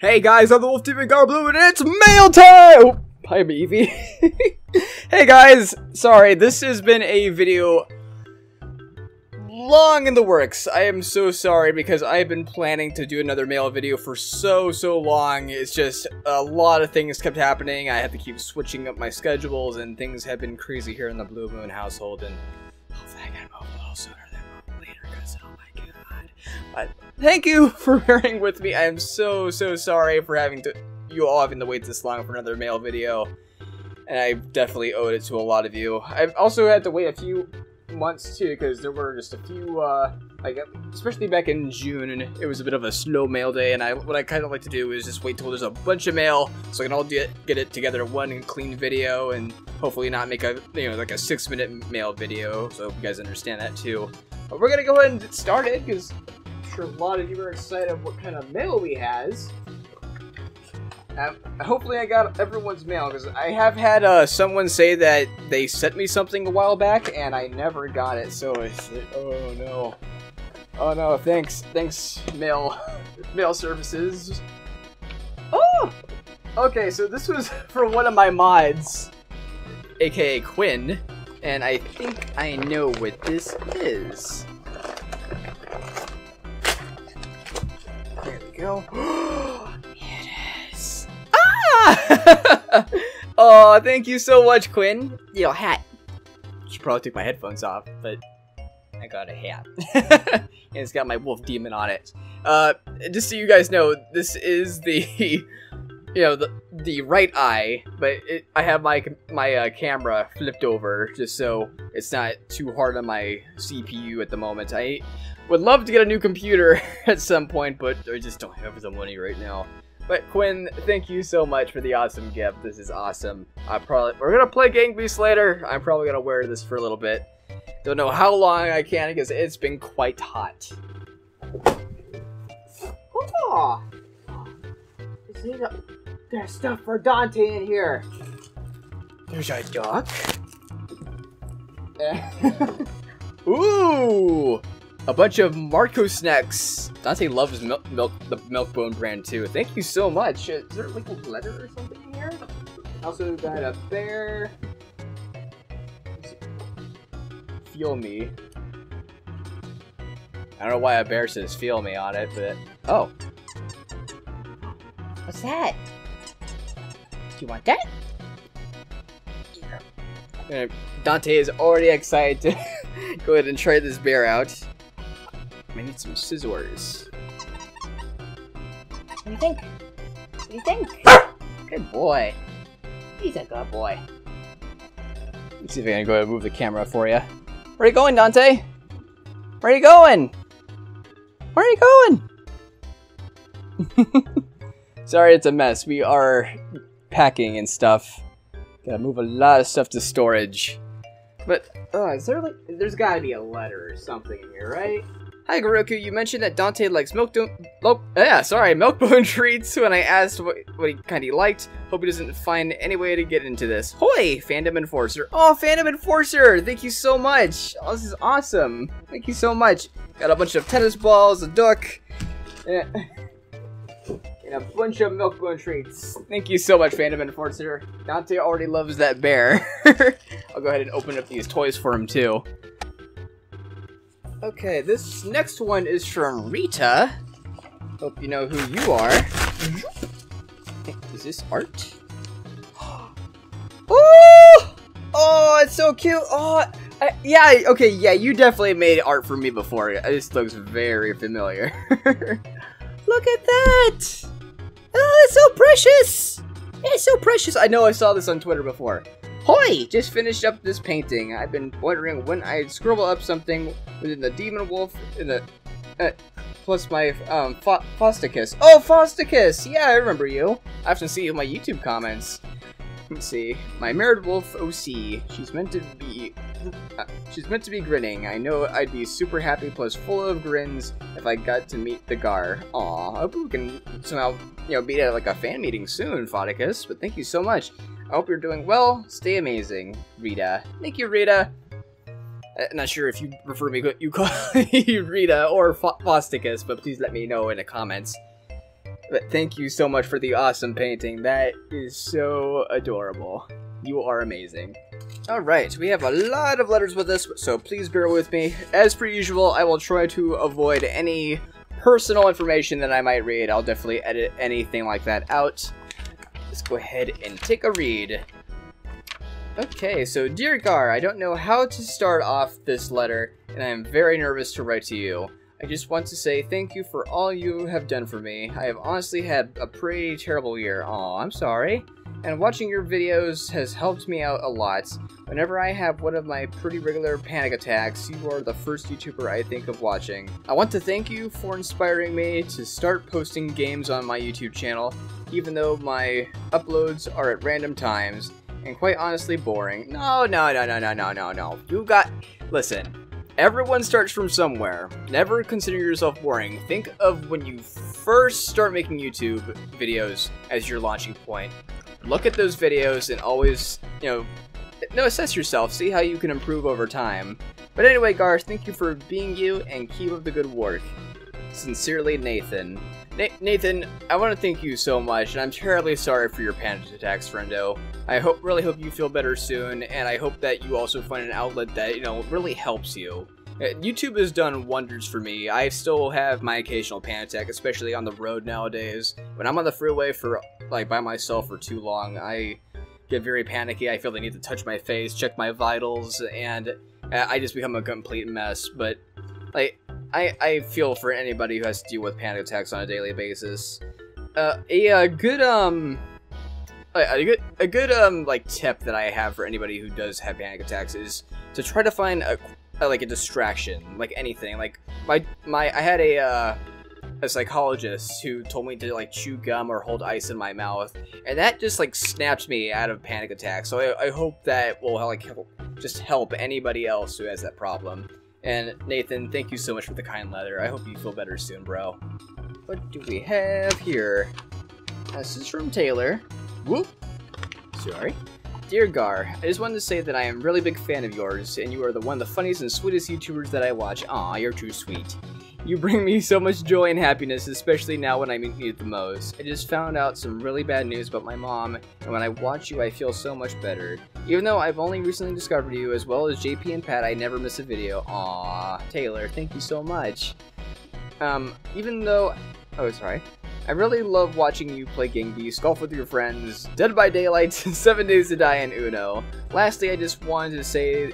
Hey guys, I'm the Wolf TV Blue, and it's mail time! Oh, hi, Evie. hey guys, sorry, this has been a video long in the works. I am so sorry because I've been planning to do another mail video for so, so long. It's just a lot of things kept happening. I had to keep switching up my schedules, and things have been crazy here in the Blue Moon household, and hopefully I get a little sooner than later because, oh my god. But thank you for bearing with me. I am so, so sorry for having to, you all having to wait this long for another mail video. And I definitely owed it to a lot of you. I've also had to wait a few months too because there were just a few uh like especially back in June it was a bit of a slow mail day and I what I kind of like to do is just wait till there's a bunch of mail so I can all get get it together in one clean video and hopefully not make a you know like a six minute mail video so you guys understand that too but we're gonna go ahead and get started because sure a lot of you are excited what kind of mail we has hopefully I got everyone's mail because I have had uh, someone say that they sent me something a while back and I never got it. So it's oh no, oh no. Thanks, thanks, mail, mail services. Oh, okay. So this was for one of my mods, aka Quinn, and I think I know what this is. There we go. oh, thank you so much, Quinn. Your hat. Should probably take my headphones off, but I got a hat. and it's got my wolf demon on it. Uh, just so you guys know, this is the, you know, the the right eye, but it, I have my my uh, camera flipped over just so it's not too hard on my CPU at the moment. I would love to get a new computer at some point, but I just don't have the money right now. But Quinn, thank you so much for the awesome gift. This is awesome. I probably we're gonna play Gang later. I'm probably gonna wear this for a little bit. Don't know how long I can because it's been quite hot. Oh, there's stuff for Dante in here. There's a duck. Ooh, a bunch of MaroSnacks. Dante loves milk, milk, the Milkbone brand too. Thank you so much. Uh, is there like a letter or something in here? Also got a bear. Feel me. I don't know why a bear says feel me on it, but oh. What's that? Do you want that? Uh, Dante is already excited to go ahead and try this bear out. I need some scissors. What do you think? What do you think? Good boy. He's a good boy. Let's see if I can go ahead and move the camera for you. Where are you going, Dante? Where are you going? Where are you going? Sorry, it's a mess. We are packing and stuff. Gotta move a lot of stuff to storage. But, uh, is there like, there's gotta be a letter or something in here, right? Hi, Garuku. You mentioned that Dante likes milk do- milk- yeah, sorry, milkbone treats when I asked what, what he kind of liked. Hope he doesn't find any way to get into this. Hoy, Fandom Enforcer. Oh, Fandom Enforcer! Thank you so much. Oh, this is awesome. Thank you so much. Got a bunch of tennis balls, a duck, and a bunch of milk milkbone treats. Thank you so much, Fandom Enforcer. Dante already loves that bear. I'll go ahead and open up these toys for him, too. Okay, this next one is from Rita. Hope you know who you are. Is this art? Oh! Oh, it's so cute! Oh, I, yeah, okay, yeah, you definitely made art for me before. This looks very familiar. Look at that! Oh, it's so precious! It's so precious! I know I saw this on Twitter before. Hoy! Just finished up this painting. I've been wondering when I'd scribble up something within the Demon Wolf in the... Uh, plus my, um, Fa Fausticus. Oh, Fausticus! Yeah, I remember you. I often see you in my YouTube comments. Let's see. My married wolf OC. She's meant to be... Uh, she's meant to be grinning. I know I'd be super happy plus full of grins if I got to meet the Gar. Aw, I hope we can somehow, you know, be at like a fan meeting soon, Fausticus. But thank you so much. I hope you're doing well. Stay amazing, Rita. Thank you, Rita. Uh, not sure if you prefer me you call Rita or Fa Fausticus, but please let me know in the comments. But thank you so much for the awesome painting. That is so adorable. You are amazing. Alright, we have a lot of letters with us, so please bear with me. As per usual, I will try to avoid any personal information that I might read. I'll definitely edit anything like that out. Let's go ahead and take a read. Okay, so dear Gar, I don't know how to start off this letter, and I am very nervous to write to you. I just want to say thank you for all you have done for me. I have honestly had a pretty terrible year. Aw, I'm sorry. And watching your videos has helped me out a lot. Whenever I have one of my pretty regular panic attacks, you are the first YouTuber I think of watching. I want to thank you for inspiring me to start posting games on my YouTube channel, even though my uploads are at random times, and quite honestly boring. No, no, no, no, no, no, no, no. You got... Listen, Everyone starts from somewhere. Never consider yourself boring. Think of when you first start making YouTube videos as your launching point. Look at those videos and always, you know, no, assess yourself, see how you can improve over time. But anyway, Garth, thank you for being you and keep up the good work. Sincerely, Nathan. Na Nathan, I want to thank you so much, and I'm terribly sorry for your panic attacks, friendo. I hope, really hope you feel better soon, and I hope that you also find an outlet that, you know, really helps you. Uh, YouTube has done wonders for me. I still have my occasional panic attack, especially on the road nowadays. When I'm on the freeway for, like, by myself for too long, I get very panicky. I feel the need to touch my face, check my vitals, and uh, I just become a complete mess. But, like, I, I feel for anybody who has to deal with panic attacks on a daily basis. Uh, a, a good, um, a good a good um like tip that I have for anybody who does have panic attacks is to try to find a, a like a distraction, like anything. Like my my I had a uh, a psychologist who told me to like chew gum or hold ice in my mouth, and that just like snapped me out of panic attacks. So I, I hope that will like help, just help anybody else who has that problem. And Nathan, thank you so much for the kind letter. I hope you feel better soon, bro. What do we have here? This is from Taylor. Whoop. Sorry. Dear Gar, I just wanted to say that I am a really big fan of yours, and you are the one of the funniest and sweetest YouTubers that I watch. Aw, you're too sweet. You bring me so much joy and happiness, especially now when I need it the most. I just found out some really bad news about my mom, and when I watch you, I feel so much better. Even though I've only recently discovered you, as well as JP and Pat, I never miss a video. Aw, Taylor, thank you so much. Um, even though... Oh, sorry. I really love watching you play Beasts, golf with your friends, Dead by Daylight, 7 Days to Die, and Uno. Lastly, I just wanted to say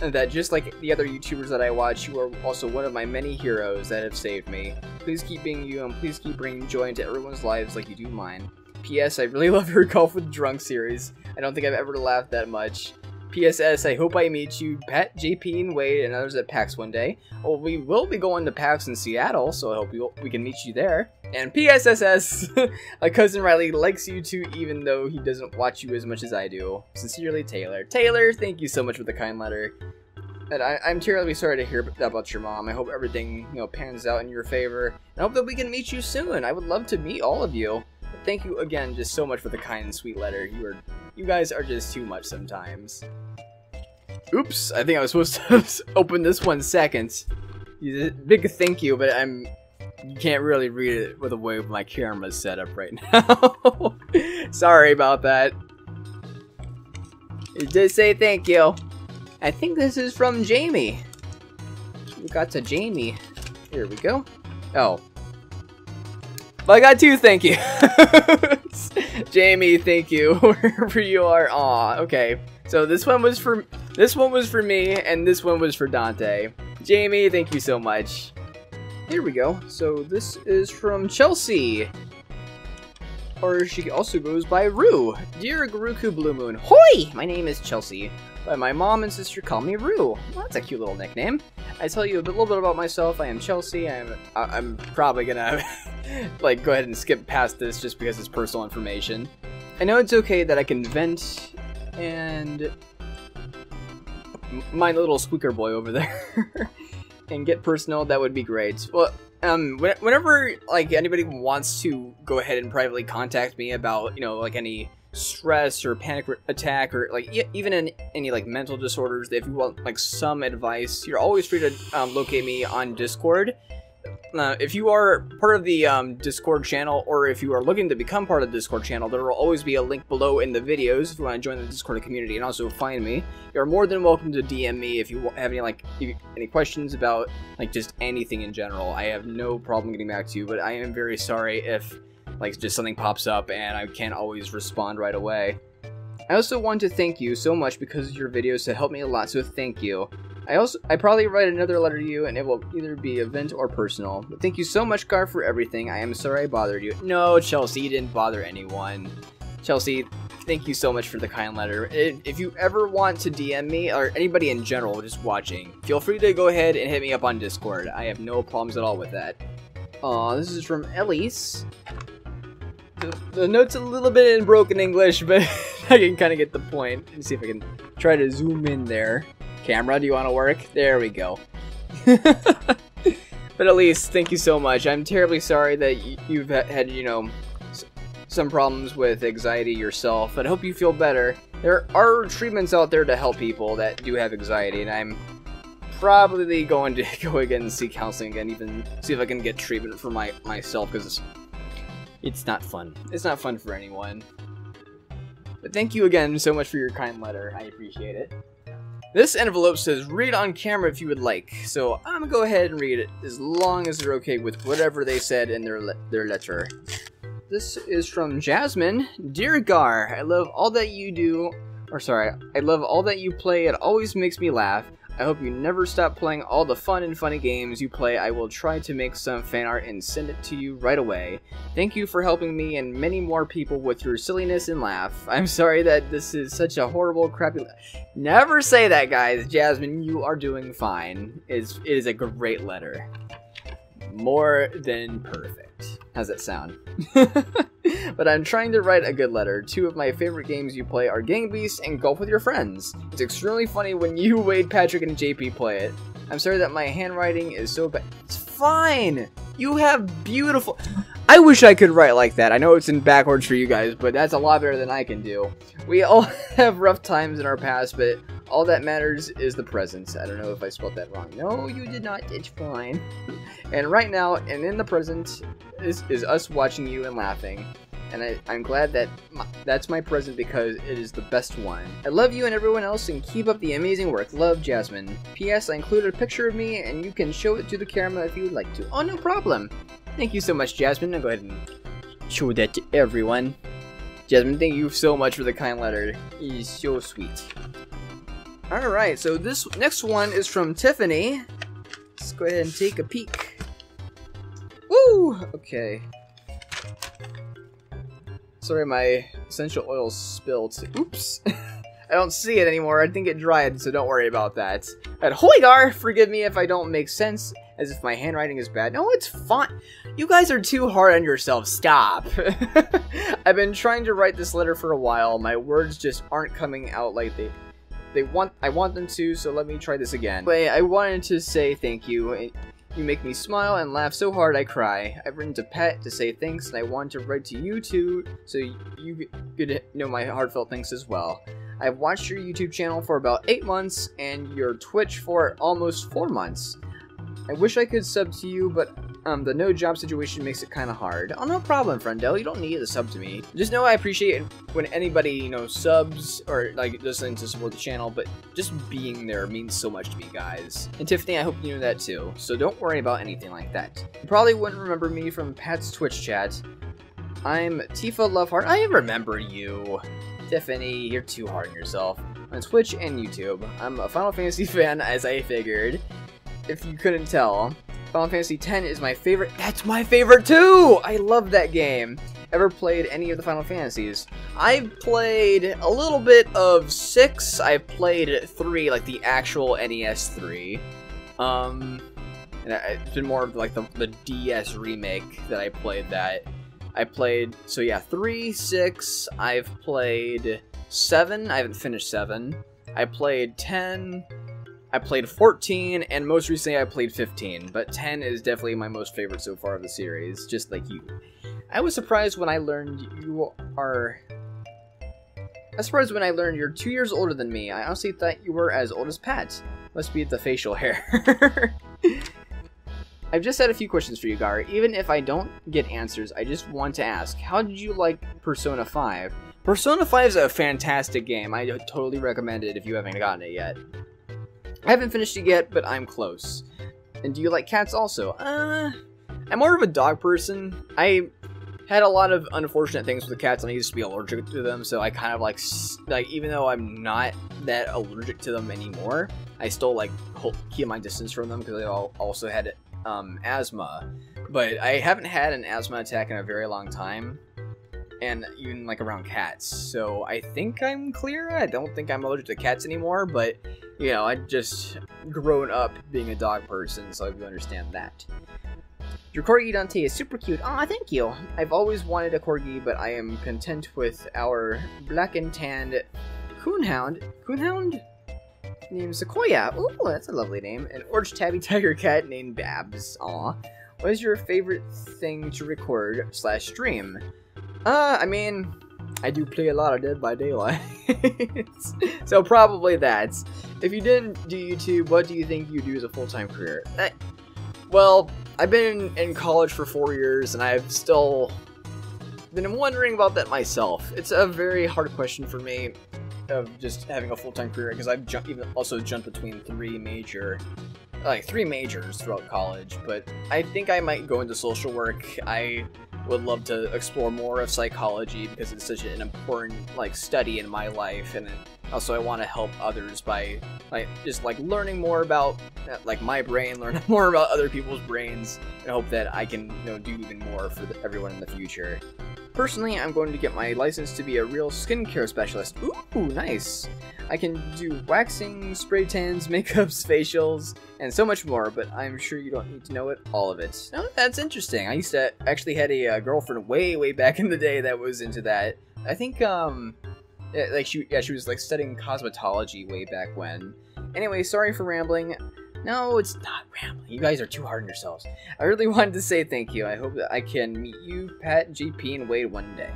that just like the other YouTubers that I watch, you are also one of my many heroes that have saved me. Please keep being you, and please keep bringing joy into everyone's lives like you do mine. P.S. I really love your Golf with Drunk series. I don't think I've ever laughed that much. PSS, I hope I meet you, Pat, JP, and Wade, and others at PAX one day. Well, we will be going to PAX in Seattle, so I hope we, we can meet you there. And PSSS, my cousin Riley likes you too, even though he doesn't watch you as much as I do. Sincerely, Taylor. Taylor, thank you so much for the kind letter. And I, am terribly sorry to hear about your mom. I hope everything, you know, pans out in your favor. And I hope that we can meet you soon. I would love to meet all of you. But thank you again just so much for the kind and sweet letter. You are, you guys are just too much sometimes. Oops, I think I was supposed to open this one second. Big thank you, but I'm you can't really read it with the way my camera's set up right now. Sorry about that. It did say thank you. I think this is from Jamie. We got to Jamie. Here we go. Oh. I got two thank you. Jamie, thank you. Wherever you are. Aw, okay. So this one was for this one was for me, and this one was for Dante. Jamie, thank you so much. Here we go. So this is from Chelsea. Or she also goes by Rue. Dear Garuku Blue Moon. Hoi! My name is Chelsea. But my mom and sister call me Rue. Well, that's a cute little nickname. I tell you a little bit about myself. I am Chelsea. I'm I'm probably gonna like go ahead and skip past this just because it's personal information. I know it's okay that I can vent and my little squeaker boy over there and get personal, that would be great. Well, um, whenever like anybody wants to go ahead and privately contact me about you know like any stress or panic attack or like even in any like mental disorders, if you want like some advice, you're always free to um, locate me on Discord. Uh, if you are part of the um, Discord channel, or if you are looking to become part of the Discord channel, there will always be a link below in the videos if you want to join the Discord community and also find me. You're more than welcome to DM me if you have any like any questions about like just anything in general. I have no problem getting back to you, but I am very sorry if like just something pops up and I can't always respond right away. I also want to thank you so much because your videos have helped me a lot, so thank you. I also I probably write another letter to you and it will either be event or personal. But thank you so much, Gar, for everything. I am sorry I bothered you. No, Chelsea, you didn't bother anyone. Chelsea, thank you so much for the kind letter. If you ever want to DM me, or anybody in general just watching, feel free to go ahead and hit me up on Discord. I have no problems at all with that. Aw, this is from Elise. The, the note's a little bit in broken English, but I can kind of get the point. Let's see if I can try to zoom in there. Camera, do you want to work? There we go. but at least, thank you so much. I'm terribly sorry that you've had, you know, some problems with anxiety yourself, but I hope you feel better. There are treatments out there to help people that do have anxiety, and I'm probably going to go again and see counseling again, even see if I can get treatment for my myself, because it's, it's not fun. It's not fun for anyone. But thank you again so much for your kind letter. I appreciate it. This envelope says read on camera if you would like, so I'm gonna go ahead and read it as long as they're okay with whatever they said in their, le their letter. This is from Jasmine. Dear Gar, I love all that you do, or sorry, I love all that you play, it always makes me laugh. I hope you never stop playing all the fun and funny games you play. I will try to make some fan art and send it to you right away. Thank you for helping me and many more people with your silliness and laugh. I'm sorry that this is such a horrible, crappy... Never say that, guys. Jasmine, you are doing fine. It's, it is a great letter. More than perfect. How's that sound? but I'm trying to write a good letter. Two of my favorite games you play are Gang Beasts and Golf with Your Friends. It's extremely funny when you, Wade, Patrick, and JP play it. I'm sorry that my handwriting is so bad. It's fine! You have beautiful... I wish I could write like that. I know it's in backwards for you guys, but that's a lot better than I can do. We all have rough times in our past, but all that matters is the present. I don't know if I spelled that wrong. No, you did not. It's fine. And right now, and in the present, is, is us watching you and laughing. And I, am glad that my, that's my present because it is the best one. I love you and everyone else and keep up the amazing work. Love, Jasmine. P.S. I included a picture of me and you can show it to the camera if you would like to. Oh, no problem. Thank you so much, Jasmine. I'll go ahead and show that to everyone. Jasmine, thank you so much for the kind letter. It is so sweet. Alright, so this next one is from Tiffany. Let's go ahead and take a peek. Woo! Okay. Sorry, my essential oil spilled. Oops. I don't see it anymore. I think it dried, so don't worry about that. And Hoigar, forgive me if I don't make sense, as if my handwriting is bad. No, it's fine. You guys are too hard on yourselves. Stop. I've been trying to write this letter for a while. My words just aren't coming out like they they want I want them to, so let me try this again. But I wanted to say thank you. You make me smile and laugh so hard I cry. I've written to Pat to say thanks, and I want to write to you too, so you could know my heartfelt thanks as well. I've watched your YouTube channel for about 8 months, and your Twitch for almost 4 months. I wish I could sub to you, but um, the no job situation makes it kind of hard. Oh, no problem, Friendel. You don't need to sub to me. Just know I appreciate when anybody, you know, subs or, like, listening to support the channel, but just being there means so much to me, guys. And Tiffany, I hope you know that too, so don't worry about anything like that. You probably wouldn't remember me from Pat's Twitch chat. I'm Tifa Loveheart. I remember you. Tiffany, you're too hard on yourself. On Twitch and YouTube, I'm a Final Fantasy fan, as I figured. If you couldn't tell. Final Fantasy X is my favorite. That's my favorite too! I love that game. Ever played any of the Final Fantasies? I've played a little bit of 6. I've played 3, like the actual NES 3. Um, and it's been more of like the, the DS remake that I played that. I played, so yeah, 3, 6, I've played 7, I haven't finished 7. I played 10, I played 14, and most recently I played 15, but 10 is definitely my most favorite so far of the series, just like you. I was surprised when I learned you are... I was surprised when I learned you're two years older than me. I honestly thought you were as old as Pat. Must be the facial hair. I've just had a few questions for you, Gar. Even if I don't get answers, I just want to ask, how did you like Persona 5? Persona 5 is a fantastic game. I totally recommend it if you haven't gotten it yet. I haven't finished it yet, but I'm close. And do you like cats also? Uh, I'm more of a dog person. I had a lot of unfortunate things with cats and I used to be allergic to them, so I kind of like, like even though I'm not that allergic to them anymore, I still like keep my distance from them because I also had um, asthma. But I haven't had an asthma attack in a very long time, and even like around cats. So I think I'm clear. I don't think I'm allergic to cats anymore, but you know, I just grown up being a dog person, so I do understand that. Your Corgi Dante is super cute. Aw, thank you. I've always wanted a Corgi, but I am content with our black and tanned Coonhound. Coonhound? Named Sequoia. Ooh, that's a lovely name. An orange tabby tiger cat named Babs. Aw. What is your favorite thing to record slash stream? Uh, I mean, I do play a lot of Dead by Daylight. so probably that. If you didn't do YouTube, what do you think you do as a full-time career? Uh, well, I've been in college for four years, and I've still been wondering about that myself. It's a very hard question for me of just having a full-time career because I've ju- even also jumped between three major, like three majors throughout college. But I think I might go into social work. I would love to explore more of psychology because it's such an important like study in my life, and also I want to help others by like just like learning more about like my brain, learning more about other people's brains, and hope that I can you know do even more for the, everyone in the future. Personally, I'm going to get my license to be a real skincare specialist. Ooh, nice. I can do waxing, spray tans, makeups, facials, and so much more, but I'm sure you don't need to know it, all of it. Oh, that's interesting. I used to actually had a uh, girlfriend way, way back in the day that was into that. I think, um, like she, yeah, she was like studying cosmetology way back when. Anyway, sorry for rambling. No, it's not rambling. You guys are too hard on yourselves. I really wanted to say thank you. I hope that I can meet you, Pat, JP, and Wade one day.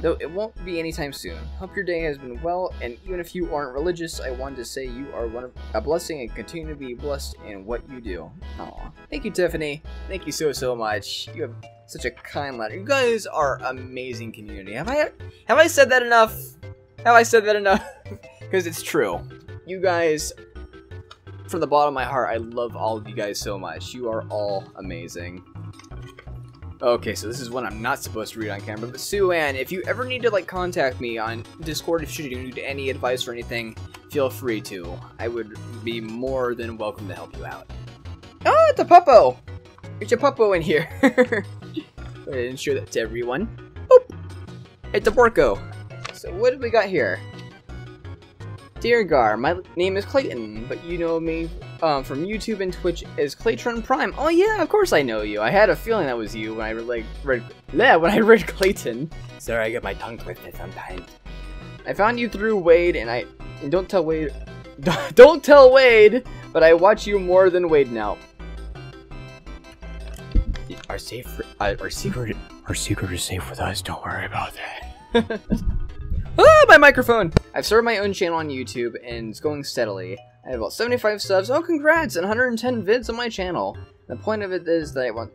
Though it won't be anytime soon. Hope your day has been well, and even if you aren't religious, I wanted to say you are one of a blessing and continue to be blessed in what you do. Aw. Thank you, Tiffany. Thank you so so much. You have such a kind letter. You guys are amazing community. Have I have I said that enough? Have I said that enough? Because it's true. You guys from the bottom of my heart, I love all of you guys so much. You are all amazing. Okay, so this is one I'm not supposed to read on camera, but Sue Ann, if you ever need to like contact me on Discord, if you need any advice or anything, feel free to. I would be more than welcome to help you out. Oh, it's a puppo! It's a puppo in here. I didn't show that to everyone. Oop! It's a Porco. So what do we got here? Dear Gar, my name is Clayton, but you know me um, from YouTube and Twitch as Claytron Prime. Oh yeah, of course I know you. I had a feeling that was you when I like read yeah when I read Clayton. Sorry, I get my tongue twisted sometimes. I found you through Wade, and I and don't tell Wade, don't tell Wade, but I watch you more than Wade now. Our safe, uh, our secret, our secret is safe with us. Don't worry about that. Ah, my microphone! I've started my own channel on YouTube, and it's going steadily. I have about 75 subs. Oh, congrats! And 110 vids on my channel. The point of it is that I want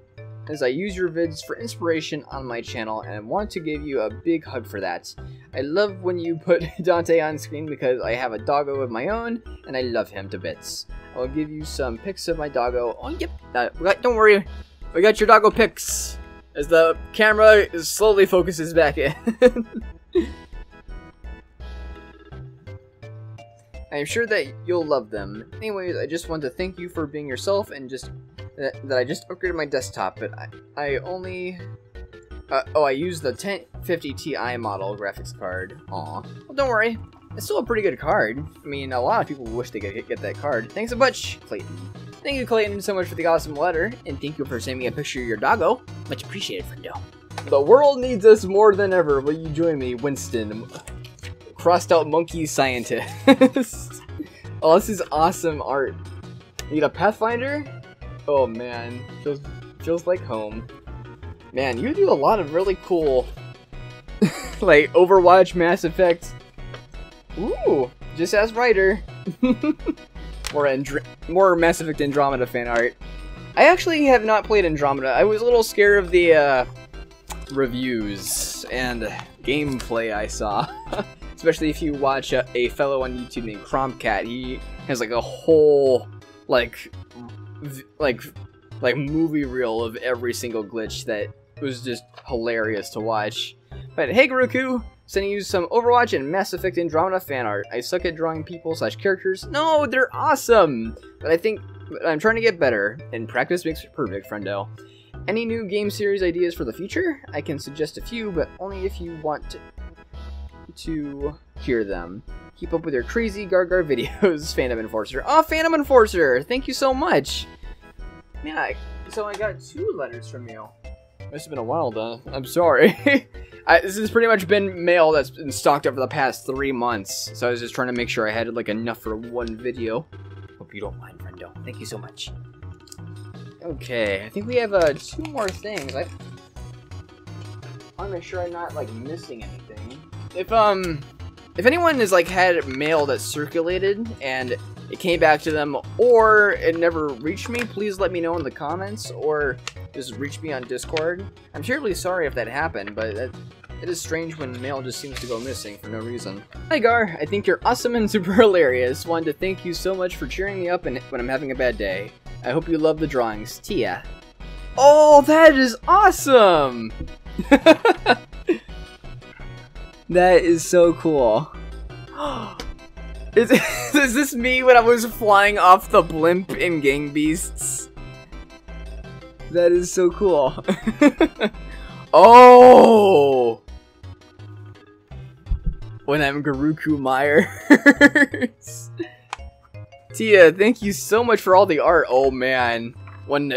is I use your vids for inspiration on my channel, and I want to give you a big hug for that. I love when you put Dante on screen because I have a doggo of my own, and I love him to bits. I'll give you some pics of my doggo. Oh, yep. Uh, don't worry. We got your doggo pics. As the camera slowly focuses back in. I am sure that you'll love them. Anyways, I just want to thank you for being yourself and just that, that I just upgraded my desktop, but I, I only... Uh, oh, I used the 1050 Ti model graphics card. Aw. Well, don't worry. It's still a pretty good card. I mean, a lot of people wish they could get that card. Thanks so much, Clayton. Thank you, Clayton, so much for the awesome letter, and thank you for sending me a picture of your doggo. Much appreciated, friendo. The world needs us more than ever. Will you join me, Winston? Crossed out monkey scientist. oh, this is awesome art. Get a Pathfinder? Oh man, feels feels like home. Man, you do a lot of really cool, like Overwatch, Mass Effect. Ooh, just as writer. more Andr more Mass Effect Andromeda fan art. I actually have not played Andromeda. I was a little scared of the uh, reviews and gameplay I saw. Especially if you watch a, a fellow on YouTube named Crowbcat. He has like a whole like like like movie reel of every single glitch that was just hilarious to watch. But hey Garuku, sending you some Overwatch and Mass Effect Andromeda fan art. I suck at drawing people slash characters. No, they're awesome! But I think I'm trying to get better, and practice makes perfect, friendo. Any new game series ideas for the future? I can suggest a few, but only if you want to, to hear them. Keep up with your crazy Gargar videos, Phantom Enforcer. Oh, Phantom Enforcer! Thank you so much! Man, I, so I got two letters from you. Must have been a while, though. I'm sorry. I, this has pretty much been mail that's been stocked up for the past three months, so I was just trying to make sure I had like enough for one video. Hope you don't mind, friendo. Thank you so much. Okay, I think we have uh, two more things. I want to make sure I'm not like missing anything. If um, if anyone has like had mail that circulated and it came back to them, or it never reached me, please let me know in the comments, or just reach me on Discord. I'm terribly sorry if that happened, but that, it is strange when mail just seems to go missing for no reason. Hi Gar, I think you're awesome and super hilarious. Wanted to thank you so much for cheering me up and when I'm having a bad day. I hope you love the drawings. Tia. Oh, that is awesome! that is so cool. Is, is this me when I was flying off the blimp in Gang Beasts? That is so cool. oh! When I'm Garuku Myers. Tia, thank you so much for all the art. Oh man. When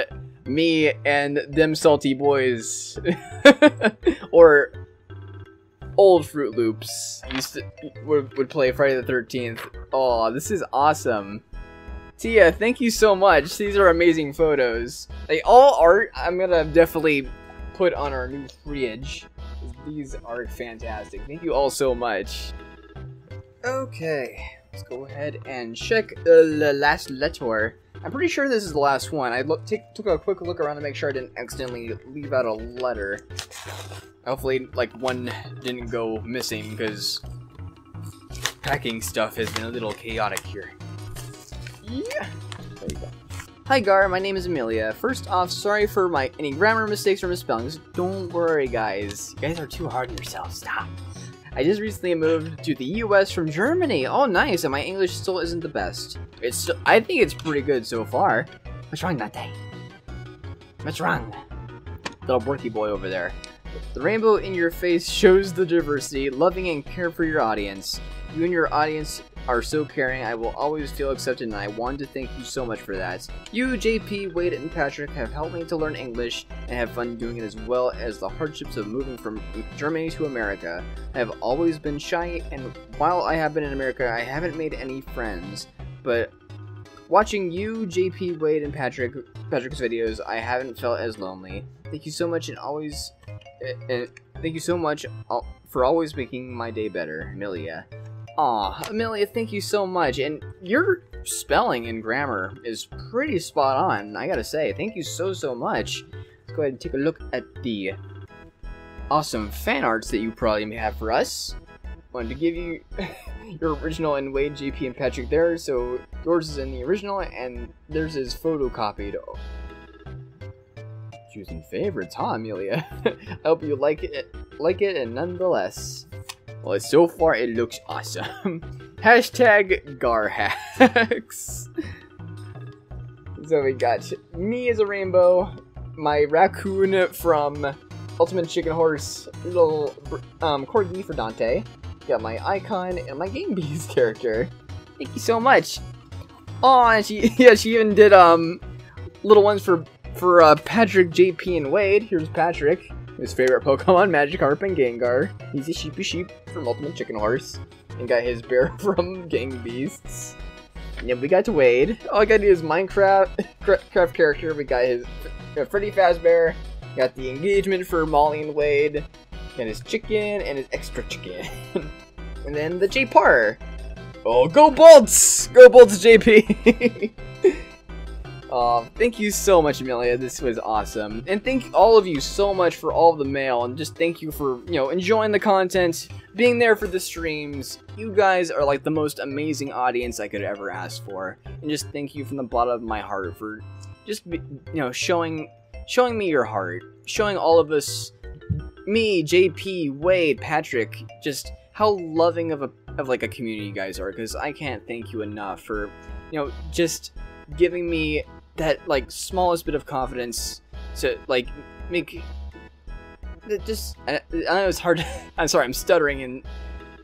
me and them salty boys or old Fruit Loops used to would, would play Friday the 13th. Oh, this is awesome. Tia, thank you so much. These are amazing photos. They all art I'm gonna definitely put on our new fridge. These are fantastic. Thank you all so much. Okay, let's go ahead and check the last letter. I'm pretty sure this is the last one. I look, took a quick look around to make sure I didn't accidentally leave out a letter. Hopefully, like, one didn't go missing, because packing stuff has been a little chaotic here. Yeah. There you go. Hi Gar, my name is Amelia. First off, sorry for my any grammar mistakes or misspellings. Don't worry, guys. You guys are too hard on yourselves. Stop. I just recently moved to the U.S. from Germany. Oh, nice. And my English still isn't the best. It's. Still, I think it's pretty good so far. What's wrong, Dante? What's wrong? Little Borky boy over there. The rainbow in your face shows the diversity, loving and care for your audience. You and your audience are so caring, I will always feel accepted and I want to thank you so much for that. You, JP, Wade, and Patrick have helped me to learn English and have fun doing it as well as the hardships of moving from Germany to America. I have always been shy and while I have been in America, I haven't made any friends, but watching you, JP, Wade, and Patrick Patrick's videos, I haven't felt as lonely. Thank you so much and always uh, thank you so much for always making my day better, Amelia. Aw, Amelia, thank you so much. And your spelling and grammar is pretty spot on, I gotta say. Thank you so, so much. Let's go ahead and take a look at the awesome fan arts that you probably may have for us. Wanted to give you your original and Wade, JP, and Patrick there, so yours is in the original and theirs is photocopied. Choosing favorites, huh, Amelia? I hope you like it, like it, and nonetheless. Well, so far it looks awesome. Hashtag Garhacks. so we got me as a rainbow, my raccoon from Ultimate Chicken Horse, little um, corgi for Dante. Got my icon and my Gang Beasts character. Thank you so much. Oh, and she yeah she even did um little ones for for uh, Patrick, JP, and Wade. Here's Patrick. His favorite Pokemon, Magikarp and Gengar. He's a sheepy sheep from Ultimate Chicken Horse. And got his bear from Gang Beasts. And then we got to Wade. All I gotta do is Minecraft craft character. We got his got Freddy Fazbear. Got the engagement for Molly and Wade. And his chicken and his extra chicken. and then the J-Par. Oh, go Bolts! Go Bolts, JP! Oh, thank you so much, Amelia. This was awesome. And thank all of you so much for all the mail. And just thank you for, you know, enjoying the content, being there for the streams. You guys are like the most amazing audience I could ever ask for. And just thank you from the bottom of my heart for just, you know, showing showing me your heart. Showing all of us, me, JP, Wade, Patrick, just how loving of a of like a community you guys are because I can't thank you enough for you know just giving me that like smallest bit of confidence to like make just I, I know it's hard I'm sorry I'm stuttering and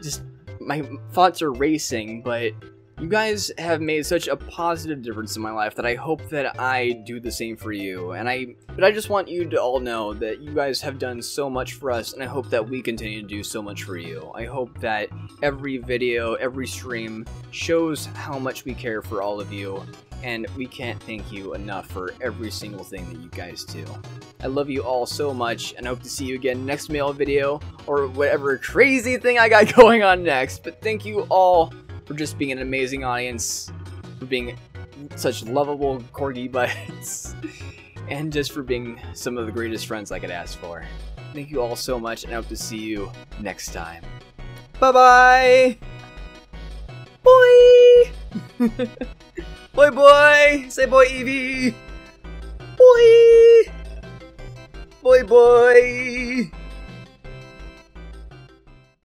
just my thoughts are racing but you guys have made such a positive difference in my life that I hope that I do the same for you. And I but I just want you to all know that you guys have done so much for us and I hope that we continue to do so much for you. I hope that every video, every stream shows how much we care for all of you and we can't thank you enough for every single thing that you guys do. I love you all so much and I hope to see you again next mail video or whatever crazy thing I got going on next. But thank you all for just being an amazing audience, for being such lovable corgi butts, and just for being some of the greatest friends I could ask for. Thank you all so much, and I hope to see you next time. Bye bye! Boy! Boy boy! Say boy Evie! Boy! Boy boy!